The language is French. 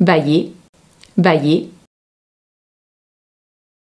bailler, bailler,